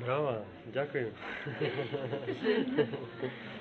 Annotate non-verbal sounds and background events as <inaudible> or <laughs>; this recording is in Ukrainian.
Браво, дякую. <laughs>